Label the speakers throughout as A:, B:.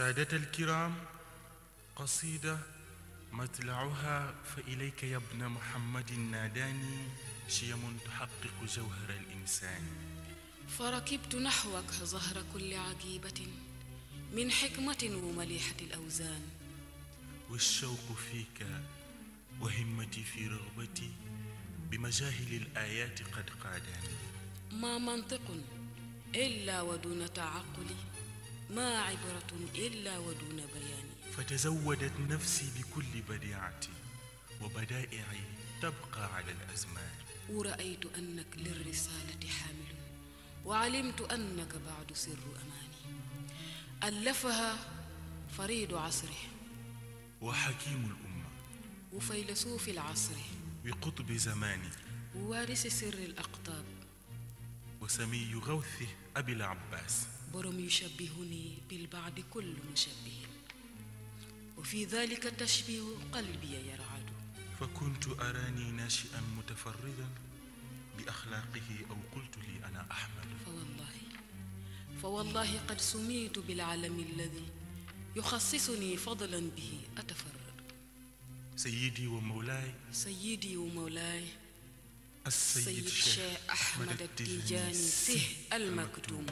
A: سادة الكرام قصيدة مطلعها فإليك يا ابن محمد ناداني شيم تحقق جوهر الإنسان.
B: فركبت نحوك ظهر كل عجيبة من حكمة ومليحة الأوزان.
A: والشوق فيك وهمتي في رغبتي بمجاهل الآيات قد قاداني.
B: ما منطق إلا ودون تعقل ما عبرة إلا ودون بيان.
A: فتزودت نفسي بكل بديعة وبدائعي تبقى على الأزمان.
B: ورأيت أنك للرسالة حامل وعلمت أنك بعد سر أماني ألفها فريد عصره.
A: وحكيم الأمة.
B: وفيلسوف العصر.
A: بقطب زماني.
B: ووارث سر الأقطاب.
A: وسمي غوثه أبي العباس.
B: برم يشبهني بالبعد كل مشبه وفي ذلك تشبيه قلبي يرعد.
A: فكنت أراني ناشئا متفردا بأخلاقه أو قلت لي أنا أحمد.
B: فوالله فوالله قد سميت بالعلم الذي يخصصني فضلا به أتفرد.
A: سيدي ومولاي.
B: سيدي ومولاي.
A: السيد
B: سيد
A: الشيخ
B: الشيخ أحمد التيجاني سه المكتوم.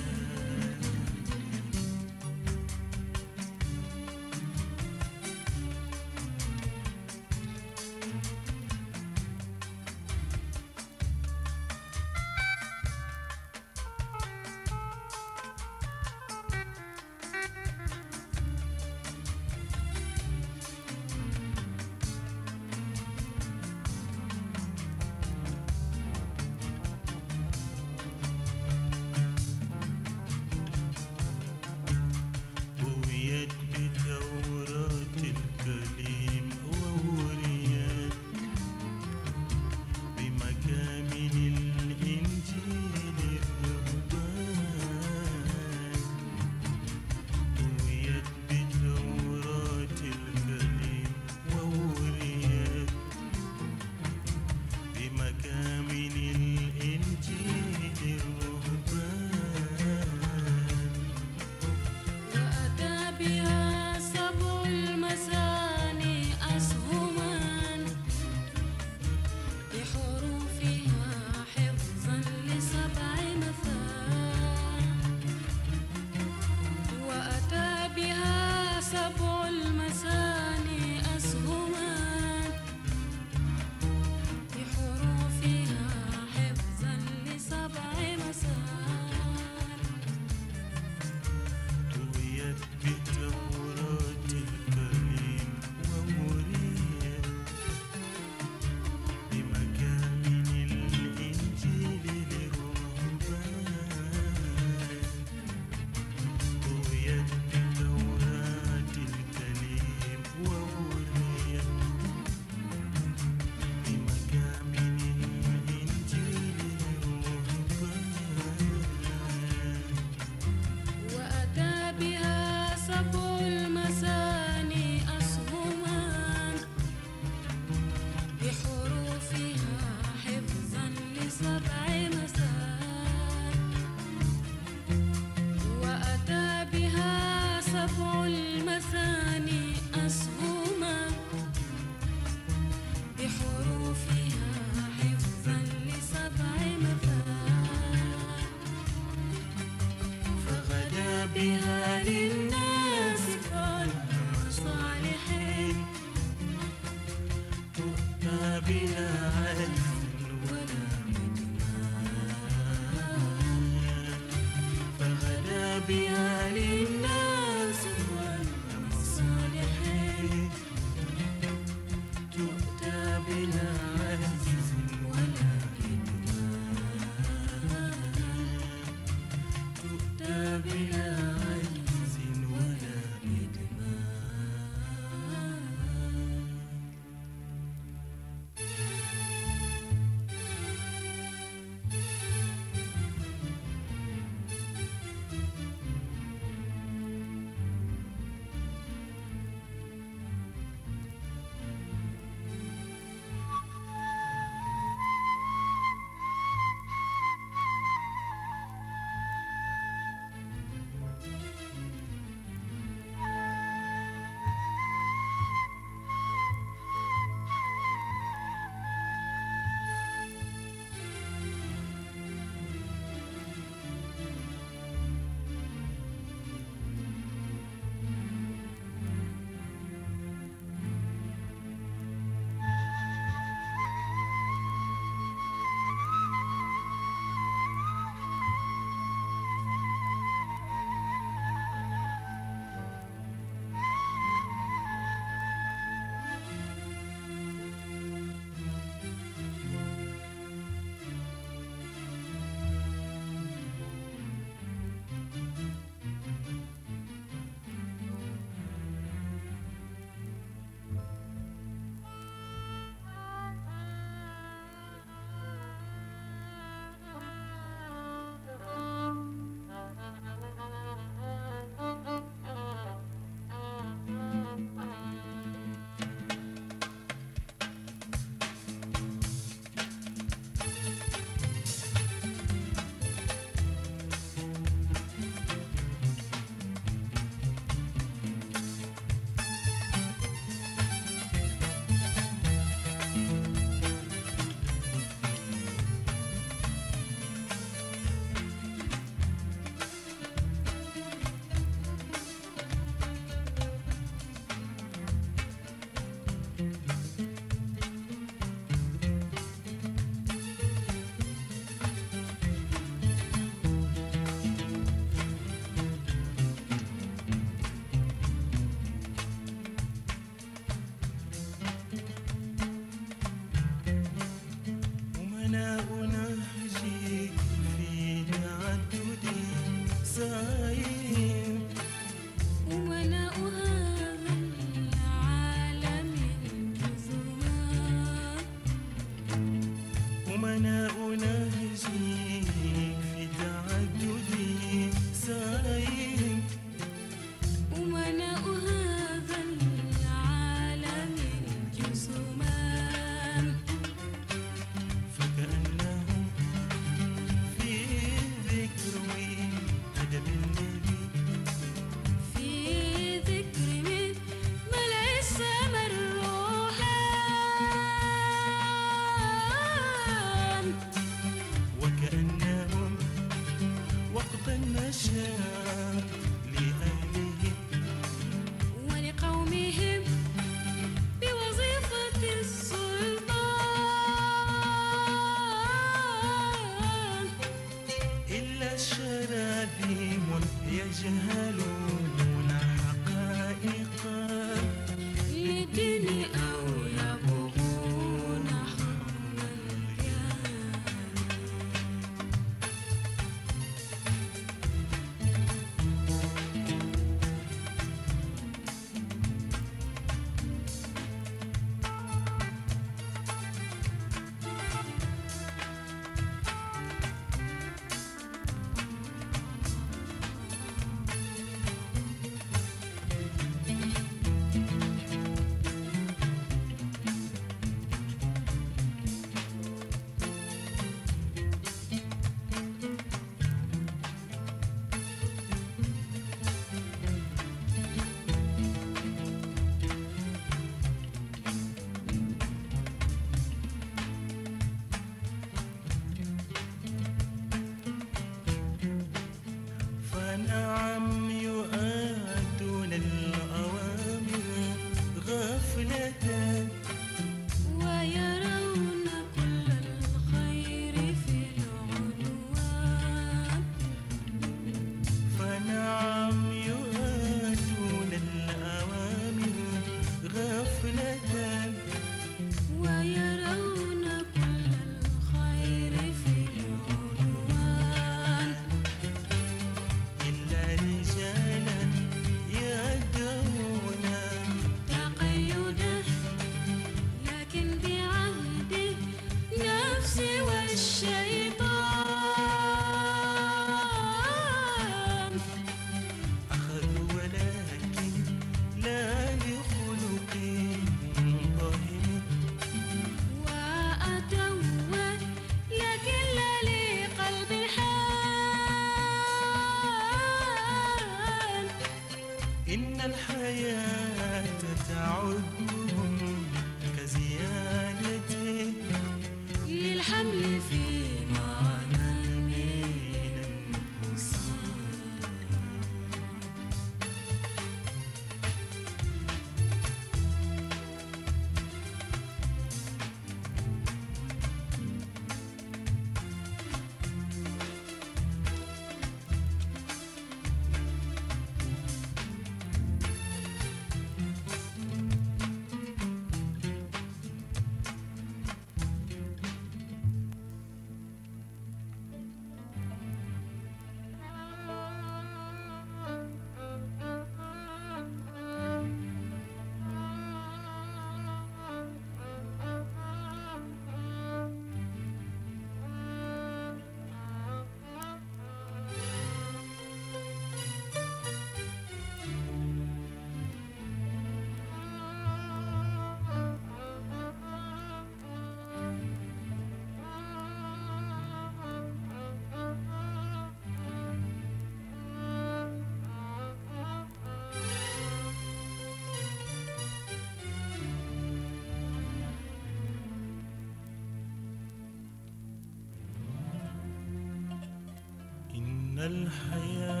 A: الحياة.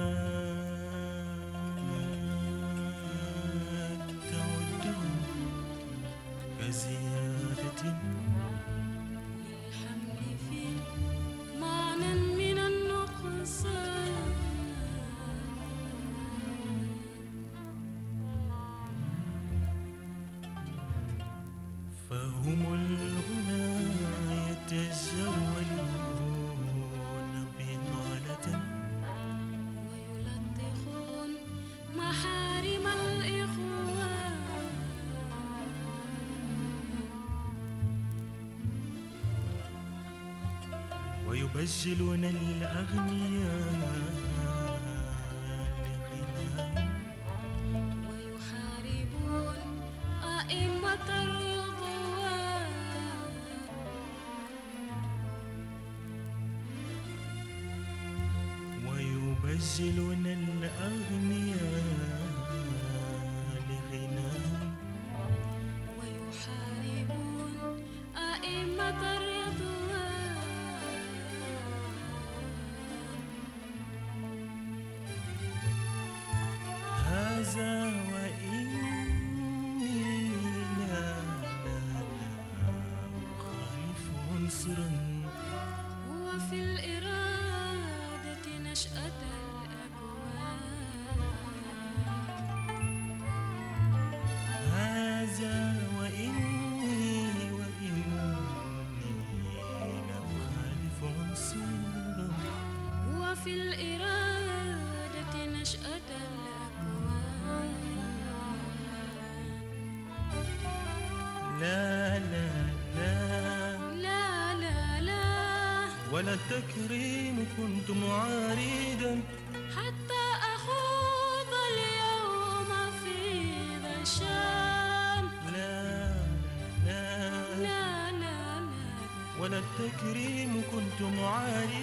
A: ويبجلنا الأغنياء كنت معاردا
B: حتى أخوض اليوم في ذا الشام
A: لا لا.
B: لا لا, لا,
A: ولا التكريم كنت معاردا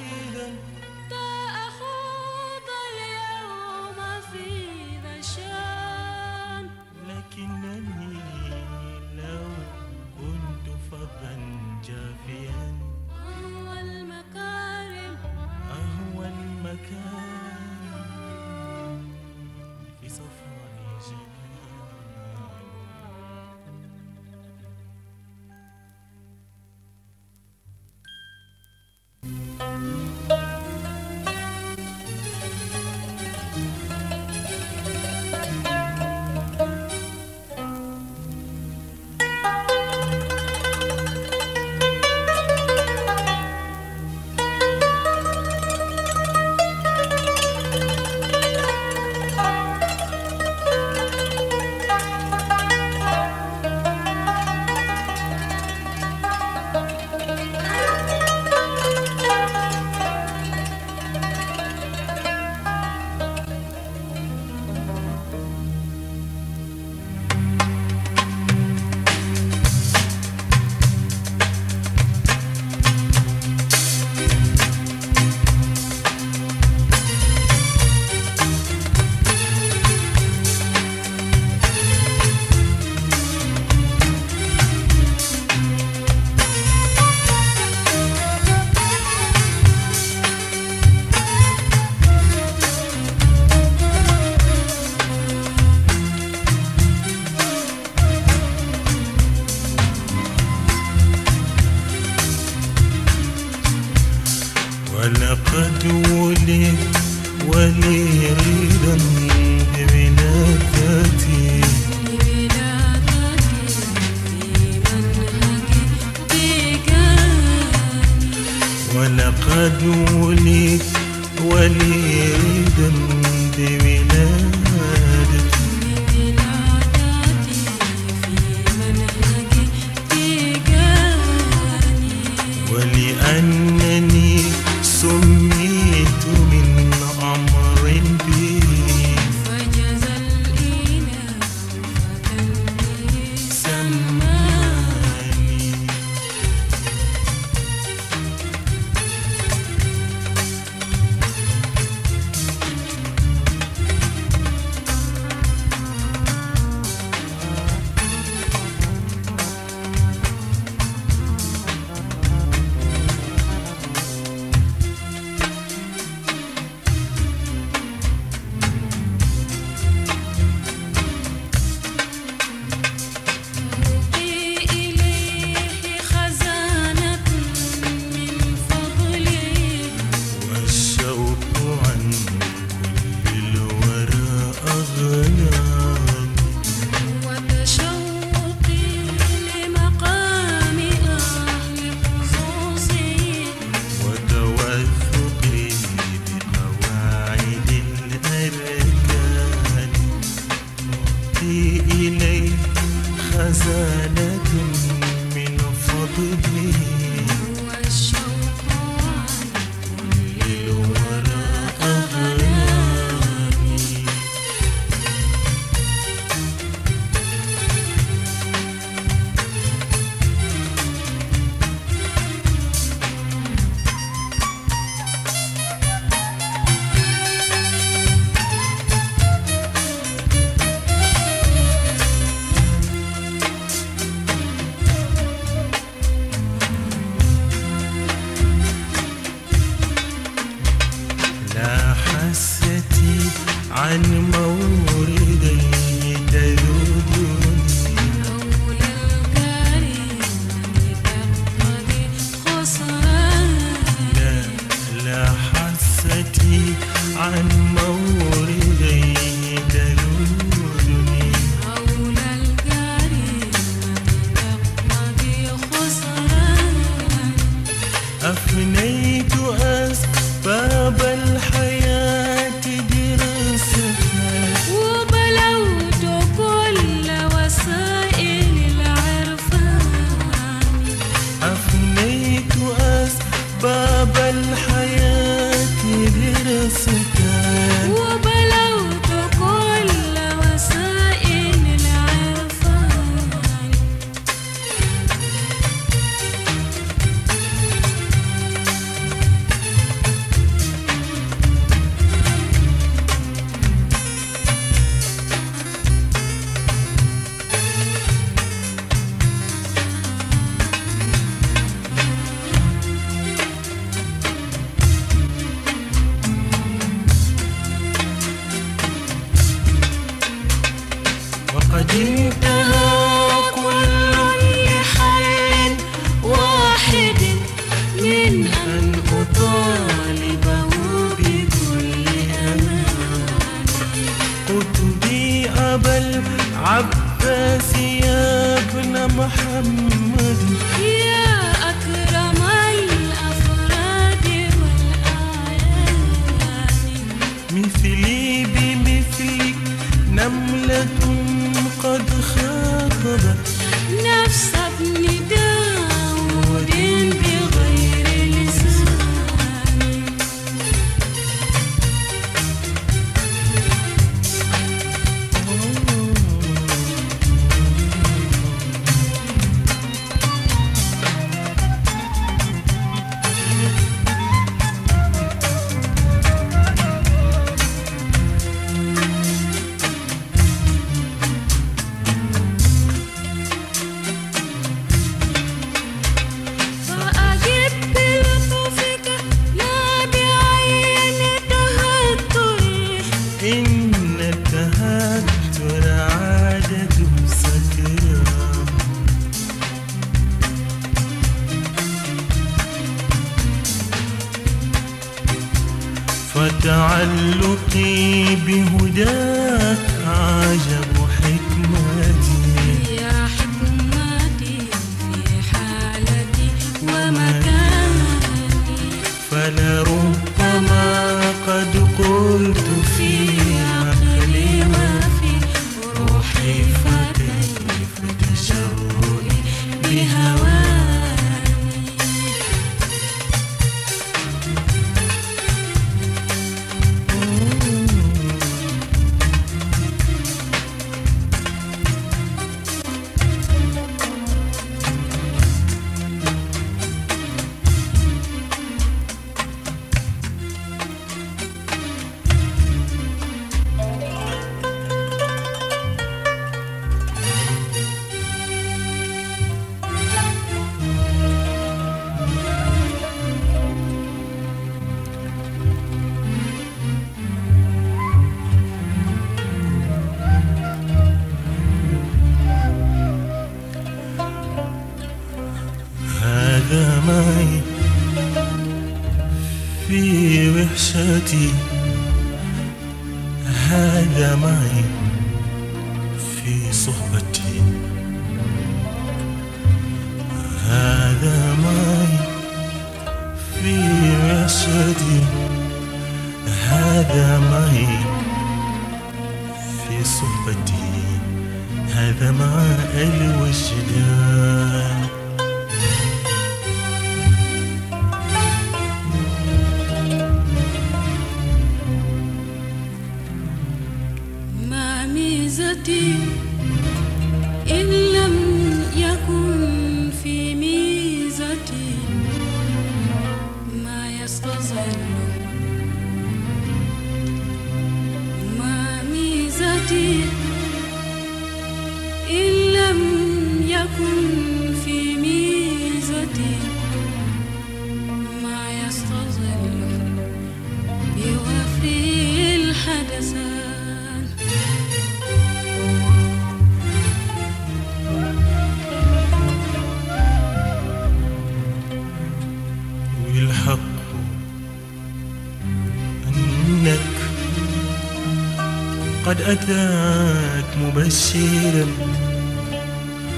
A: أتاك مبشرا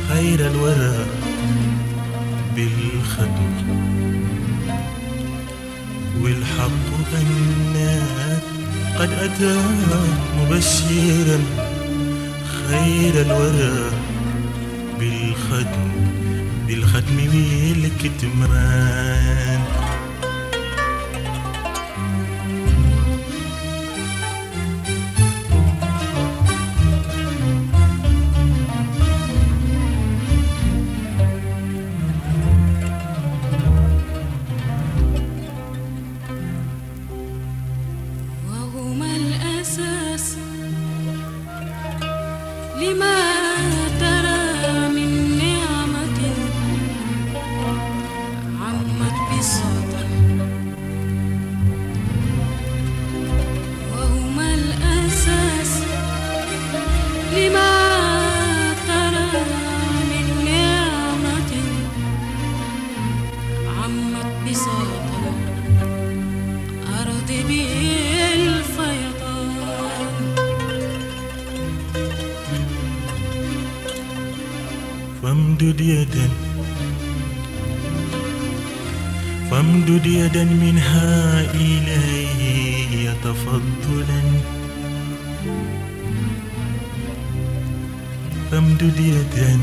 A: خير الورى بالختم والحق أنك قد أتاك مبشرا خير الورى بالختم بالختم والكتمان فامدد يدا منها إلي تفضلا فامدد يدا.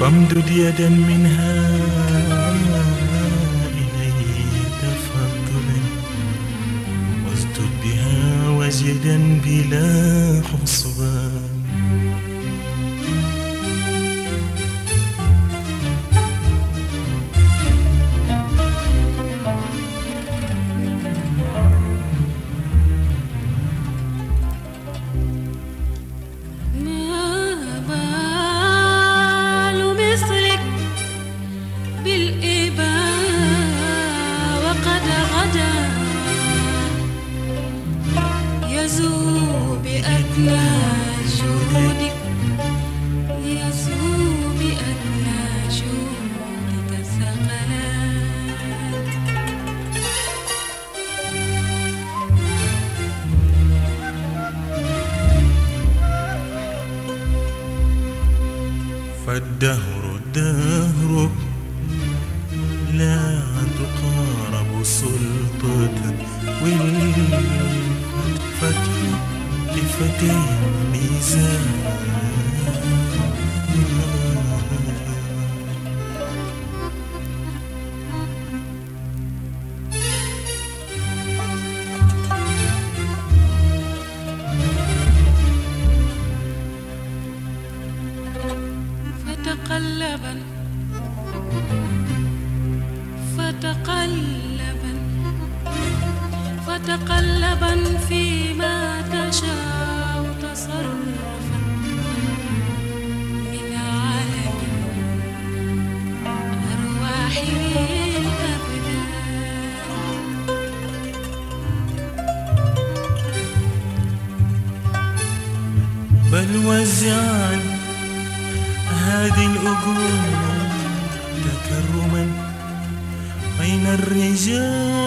A: فامدد يدا منها بل وزعا هذه الأجور تكرما بين الرجال.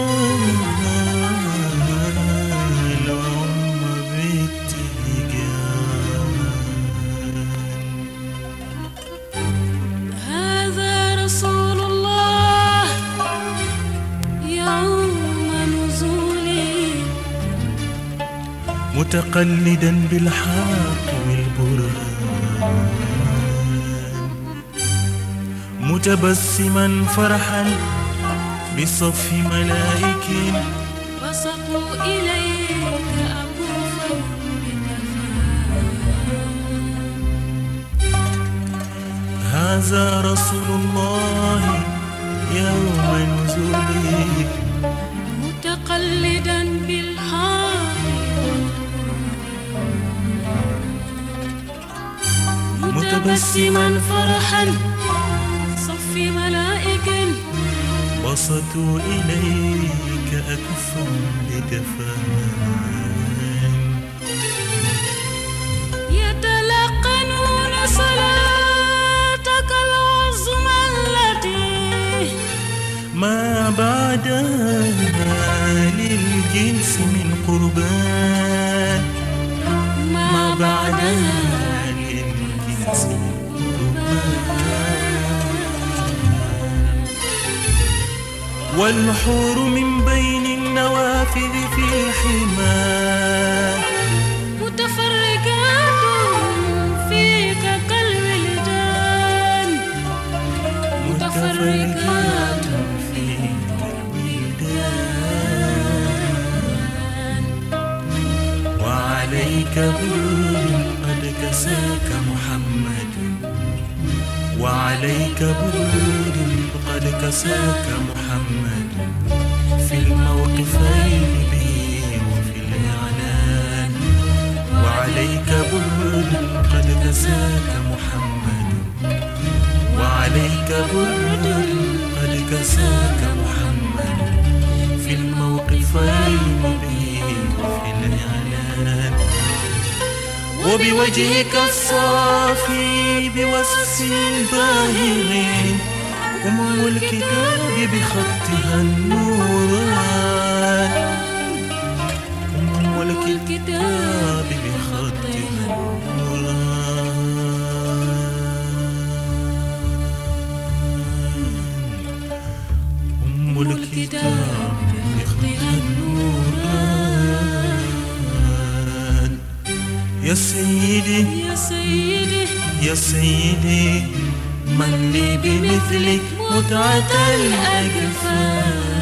A: متقلدا بالحق والبرهان متبسما فرحا بصف ملائك.
B: بسطوا إليك بكفاء.
A: هذا رسول الله يوم نزوله
B: متبسما فرحا صف ملائك
A: بسطوا إليك أكفهم بكفان
B: يتلقنون صلاتك العظمى التي
A: ما بعدها للجنس قربان
B: ما بعدها
A: والحور من بين النوافذ في الحمام
B: متفرقات فيك كالولدان متفرقات
A: فيك الولدان وعليك برد قد كساك محمد. وعليك برد قد كساك محمد في الموقفين به وفي الإعلان وعليك برد قد كساك محمد وعليك برد قد كساك محمد في الموقفين به وفي الإعلان وبوجهك الصافي بوصف باهر أم الكتاب بخطها النوران أم الكتاب بخطها النوران أم الكتاب بخطها النوران يا سيدي
B: يا سيدي
A: يا سيدي من لي بمثلك متعة الأكفان